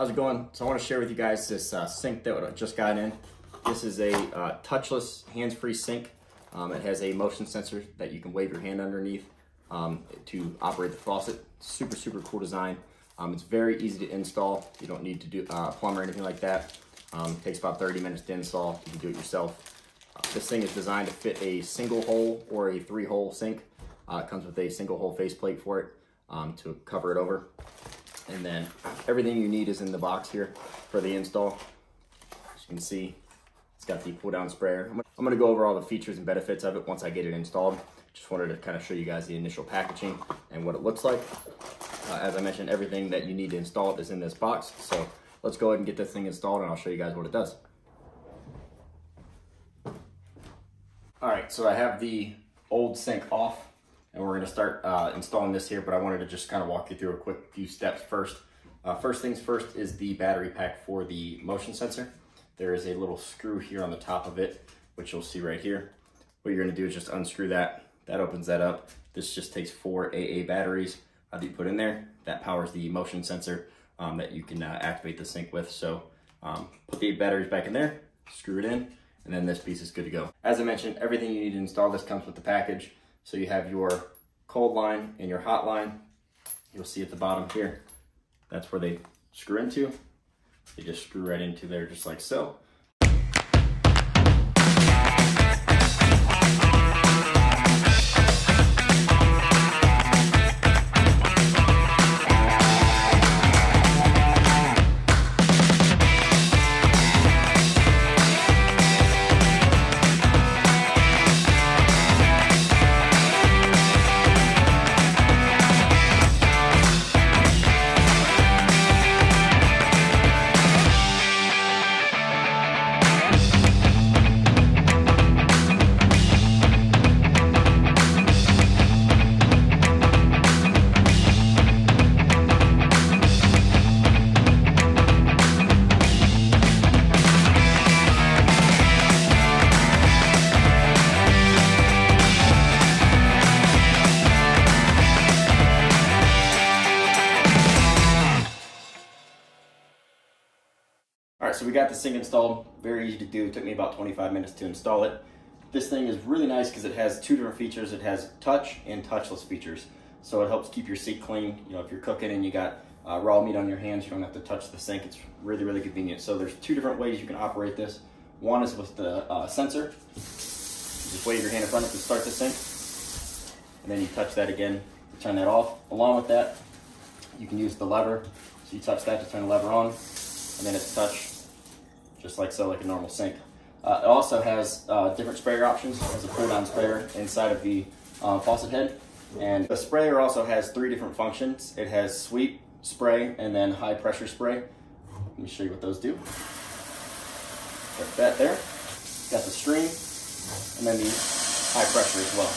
How's it going? So I want to share with you guys this uh, sink that I just got in. This is a uh, touchless, hands-free sink. Um, it has a motion sensor that you can wave your hand underneath um, to operate the faucet. Super, super cool design. Um, it's very easy to install. You don't need to do uh, plumb or anything like that. Um, it takes about 30 minutes to install. You can do it yourself. Uh, this thing is designed to fit a single hole or a three hole sink. Uh, it comes with a single hole faceplate for it um, to cover it over. And then everything you need is in the box here for the install. As you can see, it's got the pull down sprayer. I'm gonna go over all the features and benefits of it once I get it installed. Just wanted to kind of show you guys the initial packaging and what it looks like. Uh, as I mentioned, everything that you need to install it is in this box. So let's go ahead and get this thing installed and I'll show you guys what it does. All right, so I have the old sink off and we're gonna start uh, installing this here, but I wanted to just kind of walk you through a quick few steps first. Uh, first things first is the battery pack for the motion sensor. There is a little screw here on the top of it, which you'll see right here. What you're gonna do is just unscrew that. That opens that up. This just takes four AA batteries uh, that you put in there. That powers the motion sensor um, that you can uh, activate the sink with. So um, put the batteries back in there, screw it in, and then this piece is good to go. As I mentioned, everything you need to install this comes with the package. So you have your cold line and your hot line. You'll see at the bottom here, that's where they screw into. They just screw right into there just like so. So we got this thing installed. Very easy to do. It took me about 25 minutes to install it. This thing is really nice because it has two different features. It has touch and touchless features. So it helps keep your sink clean. You know, if you're cooking and you got uh, raw meat on your hands, you don't have to touch the sink. It's really, really convenient. So there's two different ways you can operate this. One is with the uh, sensor. You just wave your hand in front of it to start the sink. And then you touch that again to turn that off. Along with that, you can use the lever. So you touch that to turn the lever on. And then it's touch just like so, like a normal sink. Uh, it also has uh, different sprayer options. It has a pull-down sprayer inside of the uh, faucet head. And the sprayer also has three different functions. It has sweep, spray, and then high pressure spray. Let me show you what those do. Got that there. Got the stream, and then the high pressure as well.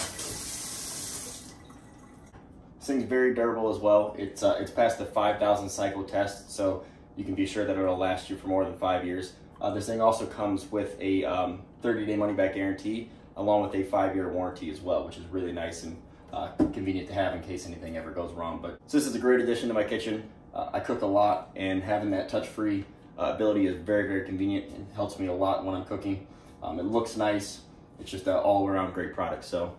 This thing's very durable as well. It's, uh, it's past the 5,000 cycle test, so you can be sure that it'll last you for more than five years. Uh, this thing also comes with a 30-day um, money-back guarantee, along with a five-year warranty as well, which is really nice and uh, convenient to have in case anything ever goes wrong. But so this is a great addition to my kitchen. Uh, I cook a lot, and having that touch-free uh, ability is very, very convenient and helps me a lot when I'm cooking. Um, it looks nice. It's just an all-around great product. So